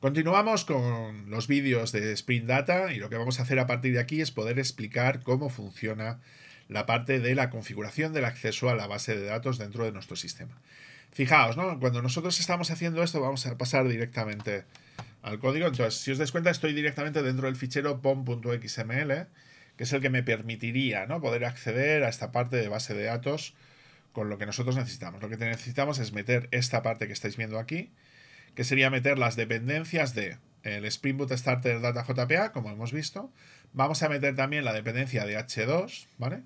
Continuamos con los vídeos de Sprint Data y lo que vamos a hacer a partir de aquí es poder explicar cómo funciona la parte de la configuración del acceso a la base de datos dentro de nuestro sistema. Fijaos, ¿no? cuando nosotros estamos haciendo esto vamos a pasar directamente al código. Entonces, si os dais cuenta, estoy directamente dentro del fichero pom.xml, que es el que me permitiría ¿no? poder acceder a esta parte de base de datos con lo que nosotros necesitamos. Lo que necesitamos es meter esta parte que estáis viendo aquí, que sería meter las dependencias de el Spring Boot Starter Data JPA, como hemos visto. Vamos a meter también la dependencia de H2, ¿vale?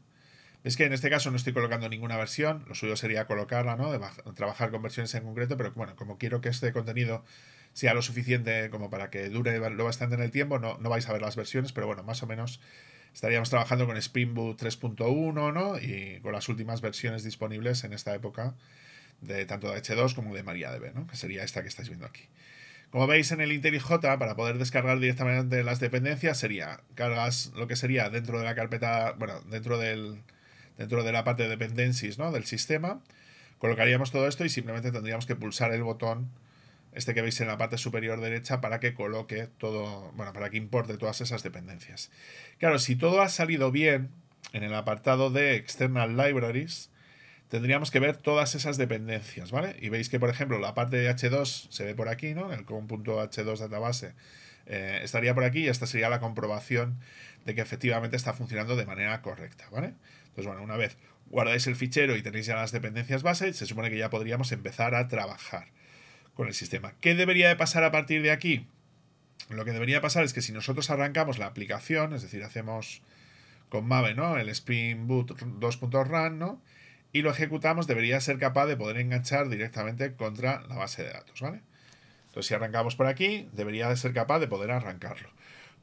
Es que en este caso no estoy colocando ninguna versión, lo suyo sería colocarla, ¿no? Trabajar con versiones en concreto, pero bueno, como quiero que este contenido sea lo suficiente como para que dure lo bastante en el tiempo, no, no vais a ver las versiones, pero bueno, más o menos estaríamos trabajando con Spring Boot 3.1, ¿no? Y con las últimas versiones disponibles en esta época de tanto de H2 como de MariaDB, ¿no? que sería esta que estáis viendo aquí. Como veis en el IntelliJ, para poder descargar directamente las dependencias, sería cargas lo que sería dentro de la carpeta, bueno, dentro del dentro de la parte de dependencies ¿no? del sistema. Colocaríamos todo esto y simplemente tendríamos que pulsar el botón este que veis en la parte superior derecha para que coloque todo, bueno, para que importe todas esas dependencias. Claro, si todo ha salido bien en el apartado de External Libraries, tendríamos que ver todas esas dependencias, ¿vale? Y veis que, por ejemplo, la parte de H2 se ve por aquí, ¿no? El com.h2 database eh, estaría por aquí y esta sería la comprobación de que efectivamente está funcionando de manera correcta, ¿vale? Entonces, bueno, una vez guardáis el fichero y tenéis ya las dependencias base, se supone que ya podríamos empezar a trabajar con el sistema. ¿Qué debería de pasar a partir de aquí? Lo que debería pasar es que si nosotros arrancamos la aplicación, es decir, hacemos con Mave, ¿no? El Spring Boot 2.run, ¿no? Y lo ejecutamos, debería ser capaz de poder enganchar directamente contra la base de datos, ¿vale? Entonces, si arrancamos por aquí, debería de ser capaz de poder arrancarlo.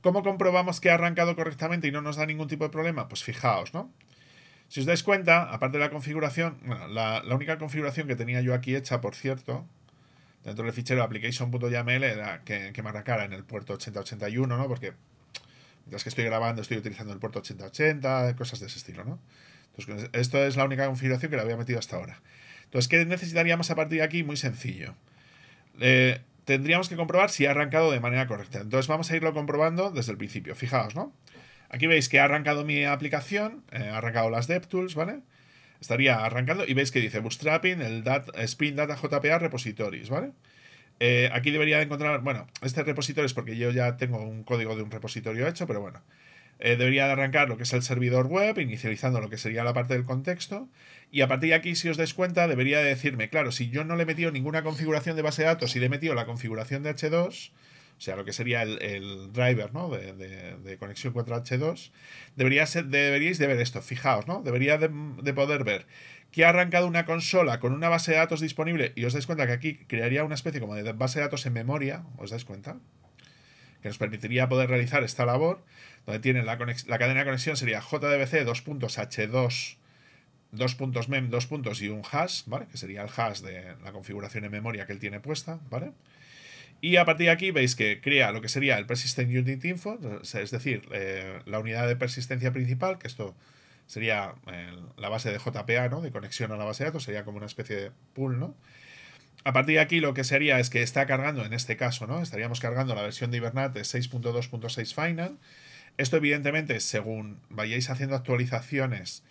¿Cómo comprobamos que ha arrancado correctamente y no nos da ningún tipo de problema? Pues fijaos, ¿no? Si os dais cuenta, aparte de la configuración, bueno, la, única configuración que tenía yo aquí hecha, por cierto, dentro del fichero application.yaml era que, que me arrancara en el puerto 8081, ¿no? Porque mientras que estoy grabando estoy utilizando el puerto 8080, cosas de ese estilo, ¿no? Entonces, esto es la única configuración que le había metido hasta ahora. Entonces, ¿qué necesitaríamos a partir de aquí? Muy sencillo. Eh, tendríamos que comprobar si ha arrancado de manera correcta. Entonces, vamos a irlo comprobando desde el principio. Fijaos, ¿no? Aquí veis que ha arrancado mi aplicación, eh, ha arrancado las DevTools, ¿vale? Estaría arrancando y veis que dice Bootstrapping, el Spin Data JPA Repositories, ¿vale? Eh, aquí debería de encontrar, bueno, este repositorio es porque yo ya tengo un código de un repositorio hecho, pero bueno, eh, debería de arrancar lo que es el servidor web, inicializando lo que sería la parte del contexto. Y a partir de aquí, si os dais cuenta, debería de decirme, claro, si yo no le he metido ninguna configuración de base de datos y le he metido la configuración de H2, o sea, lo que sería el, driver ¿no? de, conexión contra H2, debería ser, deberíais de ver esto, fijaos, ¿no? Debería de, de, poder ver que ha arrancado una consola con una base de datos disponible y os dais cuenta que aquí crearía una especie como de base de datos en memoria, ¿os dais cuenta? Que nos permitiría poder realizar esta labor donde tienen la, cadena de conexión sería JDBC 2.h2 2 mem, 2 puntos y un hash, ¿vale? Que sería el hash de la configuración en memoria que él tiene puesta, ¿vale? Y a partir de aquí veis que crea lo que sería el Persistent Unit Info, es decir, eh, la unidad de persistencia principal, que esto sería eh, la base de JPA, ¿no? De conexión a la base de datos, sería como una especie de pool, ¿no? A partir de aquí lo que sería es que está cargando, en este caso, ¿no? Estaríamos cargando la versión de Hibernate 6.2.6 Final, esto evidentemente, según vayáis haciendo actualizaciones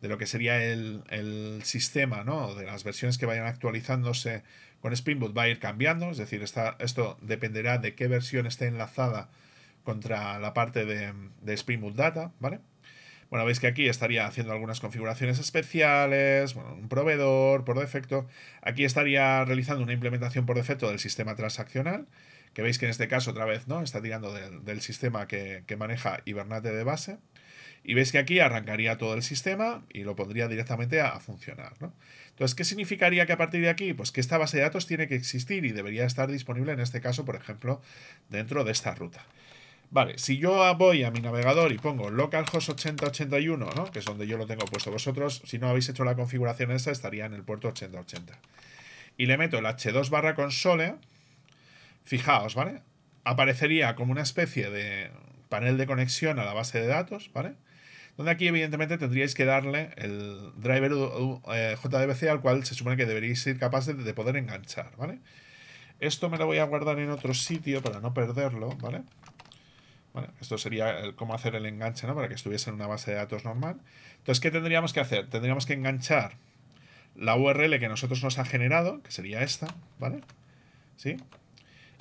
de lo que sería el, sistema, ¿no? De las versiones que vayan actualizándose con Spring Boot va a ir cambiando, es decir, esto dependerá de qué versión esté enlazada contra la parte de, de Spring Boot Data, ¿vale? Bueno, veis que aquí estaría haciendo algunas configuraciones especiales, bueno, un proveedor por defecto. Aquí estaría realizando una implementación por defecto del sistema transaccional que veis que en este caso otra vez no está tirando del, sistema que, maneja Hibernate de base. Y veis que aquí arrancaría todo el sistema y lo pondría directamente a, funcionar. Entonces, ¿qué significaría que a partir de aquí? Pues que esta base de datos tiene que existir y debería estar disponible en este caso, por ejemplo, dentro de esta ruta. Vale, si yo voy a mi navegador y pongo localhost 8081, ¿no? que es donde yo lo tengo puesto vosotros, si no habéis hecho la configuración esa, estaría en el puerto 8080. Y le meto el h2 barra console, Fijaos, ¿vale? Aparecería como una especie de panel de conexión a la base de datos, ¿vale? Donde aquí evidentemente tendríais que darle el driver eh, JDBC al cual se supone que deberíais ser capaces de, poder enganchar, ¿vale? Esto me lo voy a guardar en otro sitio para no perderlo, ¿vale? Esto sería cómo hacer el enganche, ¿no? Para que estuviese en una base de datos normal. Entonces, ¿qué tendríamos que hacer? Tendríamos que enganchar la URL que nosotros nos ha generado, que sería esta, ¿vale? ¿Sí?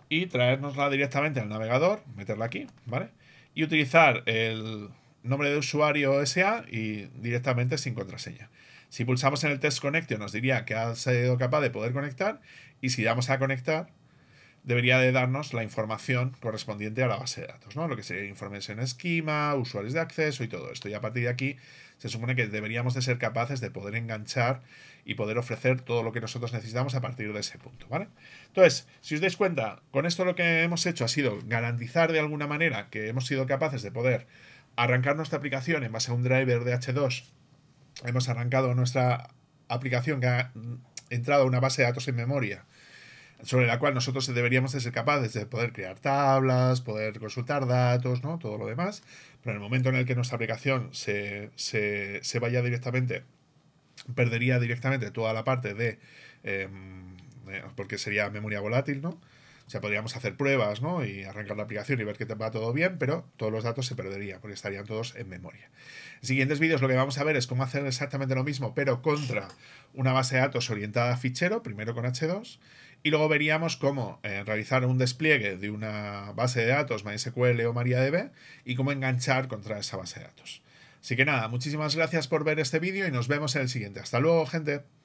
Y traernosla directamente al navegador, meterla aquí, ¿vale? Y utilizar el nombre de usuario SA y directamente sin contraseña. Si pulsamos en el test connection nos diría que ha sido capaz de poder conectar y si damos a conectar debería de darnos la información correspondiente a la base de datos, ¿no? Lo que sería informes en esquema, usuarios de acceso y todo esto. Y a partir de aquí se supone que deberíamos de ser capaces de poder enganchar y poder ofrecer todo lo que nosotros necesitamos a partir de ese punto, ¿vale? Entonces, si os dais cuenta, con esto lo que hemos hecho ha sido garantizar de alguna manera que hemos sido capaces de poder arrancar nuestra aplicación en base a un driver de H2. Hemos arrancado nuestra aplicación que ha entrado a una base de datos en memoria sobre la cual nosotros deberíamos de ser capaces de poder crear tablas, poder consultar datos, ¿no? todo lo demás. Pero en el momento en el que nuestra aplicación se, se, vaya directamente, perdería directamente toda la parte de, em, porque sería memoria volátil, ¿no? O sea, podríamos hacer pruebas, ¿no? Y arrancar la aplicación y ver que te va todo bien, pero todos los datos se perderían, porque estarían todos en memoria. En siguientes vídeos lo que vamos a ver es cómo hacer exactamente lo mismo, pero contra una base de datos orientada a fichero, primero con H2, y luego veríamos cómo eh, realizar un despliegue de una base de datos MySQL o MariaDB y cómo enganchar contra esa base de datos. Así que nada, muchísimas gracias por ver este vídeo y nos vemos en el siguiente. Hasta luego, gente.